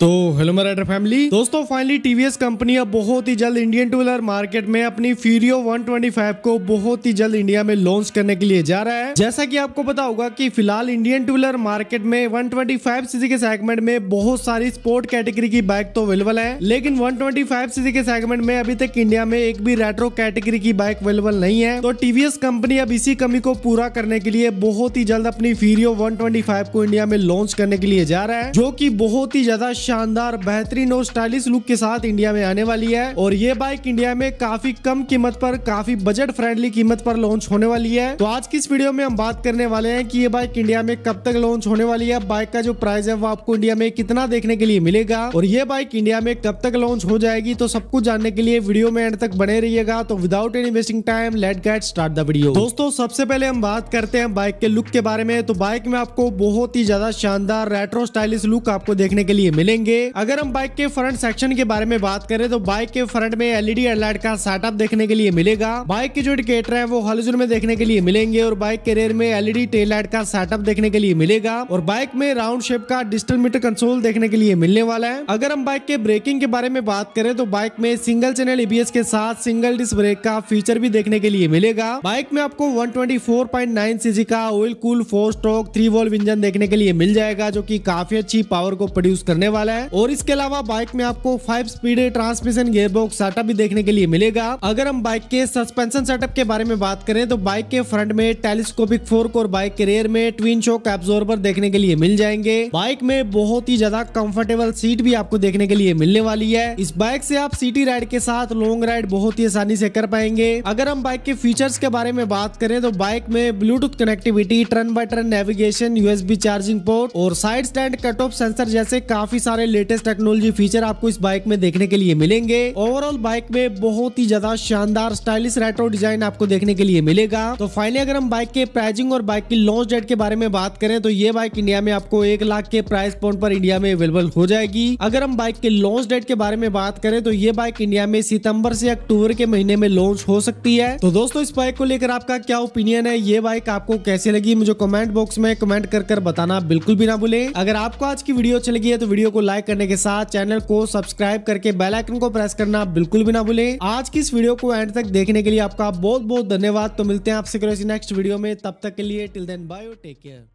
तो hello Maratha family दोस्तों finally TVS company अब बहुत ही जल्द इंडियन टू व्हीलर मार्केट में अपनी फ्यूरियो 125 को बहुत ही जल्द इंडिया में लॉन्च करने के लिए जा रहा है। जैसा कि आपको पता होगा कि फ़िलहाल इंडियन टू व्हीलर मार्केट में 125 सीसी के सेगमेंट में बहुत सारी स्पोर्ट कैटेगरी की बाइक तो अवेलेबल है, लेकिन 125 सीसी के सेगमेंट में अभी तक इंडिया में एक भी रेट्रो कैटेगरी की बाइक अवेलेबल नहीं है। तो टीवीएस कंपनी अब इसी कमी को पूरा करने के लिए बहुत ही जल्द अपनी फ्यूरियो वन को इंडिया में लॉन्च करने के लिए जा रहा है, जो की बहुत ही ज़्यादा शानदार, बेहतरीन और स्टाइलिश लुक के साथ इंडिया में आने वाली है। और ये बाइक इंडिया में काफ़ी कम कीमत पर, काफ़ी बजट फ्रेंडली कीमत पर लॉन्च होने वाली है। तो आज की इस वीडियो में हम बात करने वाले हैं कि ये बाइक इंडिया में कब तक लॉन्च होने वाली है। बाइक का जो प्राइस है वो आपको इंडिया में कितना देखने के लिए मिलेगा? और ये बाइक इंडिया में कब तक लॉन्च हो जाएगी? तो सब कुछ जानने के लिए वीडियो में एंड तक बने रहिएगा। तो without any wasting time let get start the video दोस्तों, सबसे पहले हम बात करते हैं बाइक के लुक के बारे में। तो बाइक में आपको बहुत ही ज़्यादा शानदार रेट्रो स्टाइलिश लुक आपको देखने के लिए मिलेंगे। अगर हम बाइक के फ्रंट सेक्शन के बारे में बात करें तो बाइक के फ्रंट में एलईडी हेडलाइट का सेटअप देखने के लिए मिलेगा। बाइक के जो इंडिकेटर है, वो हॉलोजन में देखने के लिए मिलेंगे और बाइक के रेयर में एलईडी टेल लाइट का सेटअप देखने के लिए मिलेगा। और बाइक में राउंड शेप का डिजिटल मीटर कंसोल देखने के लिए मिलने वाला है। अगर हम बाइक के ब्रेकिंग के बारे में बात करें तो बाइक में सिंगल चैनल एबीएस के साथ सिंगल डिस्क ब्रेक का फीचर भी देखने के लिए मिलेगा। बाइक में आपको 124.9 सीसी का oil cool four stroke three valve engine देखने के लिए मिल जाएगा, जो की काफ़ी अच्छी पावर को प्रोड्यूस करने वाला है। और इसके अलावा बाइक में आपको five speed transmission gearbox setup भी देखने के लिए मिलेगा। अगर हम बाइक के सस्पेंशन सेटअप के बारे में बात करें तो बाइक के फ्रंट में टेलीस्कोपिक फोर्क और बाइक के रेयर में ट्विन शोक एब्जॉर्बर देखने के लिए मिल जाएँगे। बाइक में बहुत ही ज़्यादा कंफर्टेबल सीट भी आपको देखने के लिए मिलने वाली है। इस बाइक से आप सिटी राइड के साथ लॉन्ग राइड बहुत ही आसानी से कर पाएँगे। अगर हम बाइक के फीचर्स के बारे में बात करें तो बाइक में Bluetooth connectivity turn by turn navigation USB charging port और side stand cut off sensor जैसे काफ़ी सारे लेटेस्ट टेक्नोलॉजी फीचर आपको इस बाइक में देखने के लिए मिलेंगे। ओवरऑल बाइक में बहुत ही ज़्यादा शानदार स्टाइलिश रेट्रो डिज़ाइन आपको देखने के लिए मिलेगा। तो फाइनली अगर हम बाइक के प्राइसिंग और बाइक की लॉन्च डेट के बारे में बात करें तो ये बाइक इंडिया में आपको एक लाख के प्राइस पॉइंट पर इंडिया में अवेलेबल हो जाएगी। अगर हम बाइक के लॉन्च डेट के बारे में बात करें तो ये बाइक इंडिया में सितंबर से अक्टूबर के महीने में लॉन्च हो सकती है। तो दोस्तों, इस बाइक को लेकर आपका क्या ओपिनियन है? ये बाइक आपको कैसे लगी? मुझे कमेंट बॉक्स में कमेंट कर कर बताना बिल्कुल भी ना भूले। अगर आपको आज की वीडियो अच्छी लगी है तो वीडियो को लाइक करने के साथ चैनल को सब्सक्राइब करके बेल आइकन को प्रेस करना बिल्कुल भी ना भूले। आज की इस वीडियो को एंड तक देखने के लिए आपका बहुत बहुत धन्यवाद। तो मिलते हैं आपसे नेक्स्ट वीडियो में। तब तक के लिए till then bye take care